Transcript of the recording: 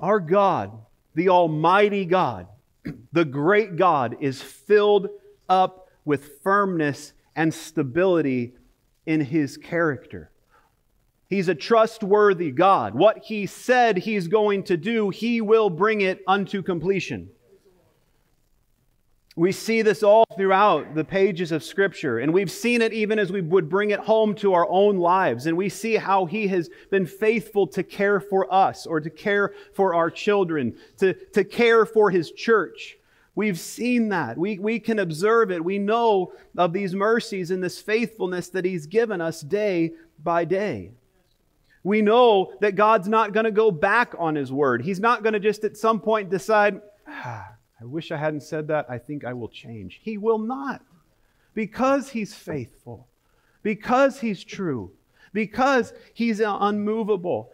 Our God, the Almighty God, the great God, is filled up with firmness and stability in his character. He's a trustworthy God. What he said he's going to do, he will bring it unto completion. We see this all throughout the pages of Scripture, and we've seen it even as we would bring it home to our own lives. And we see how He has been faithful to care for us or to care for our children, to, to care for His church. We've seen that. We, we can observe it. We know of these mercies and this faithfulness that He's given us day by day. We know that God's not going to go back on His word. He's not going to just at some point decide, ah, I wish I hadn't said that. I think I will change. He will not. Because he's faithful, because he's true, because he's unmovable.